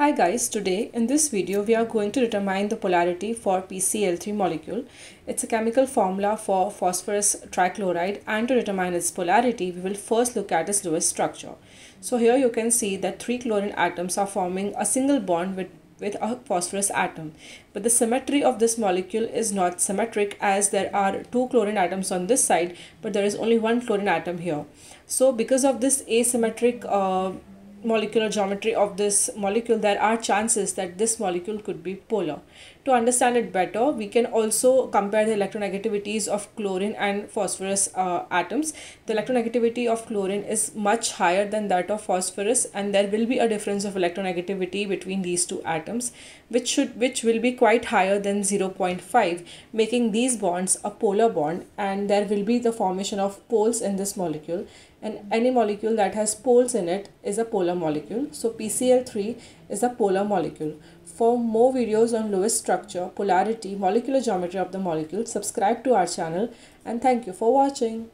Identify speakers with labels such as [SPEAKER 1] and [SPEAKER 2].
[SPEAKER 1] Hi guys, today in this video we are going to determine the polarity for PCl3 molecule. It's a chemical formula for phosphorus trichloride and to determine its polarity we will first look at its Lewis structure. So here you can see that three chlorine atoms are forming a single bond with with a phosphorus atom. But the symmetry of this molecule is not symmetric as there are two chlorine atoms on this side but there is only one chlorine atom here. So because of this asymmetric uh, molecular geometry of this molecule, there are chances that this molecule could be polar. To understand it better, we can also compare the electronegativities of chlorine and phosphorus uh, atoms. The electronegativity of chlorine is much higher than that of phosphorus and there will be a difference of electronegativity between these two atoms which should which will be quite higher than 0.5 making these bonds a polar bond and there will be the formation of poles in this molecule and any molecule that has poles in it is a polar molecule. So PCl3 is a polar molecule. For more videos on Lewis structure, polarity, molecular geometry of the molecule, subscribe to our channel and thank you for watching.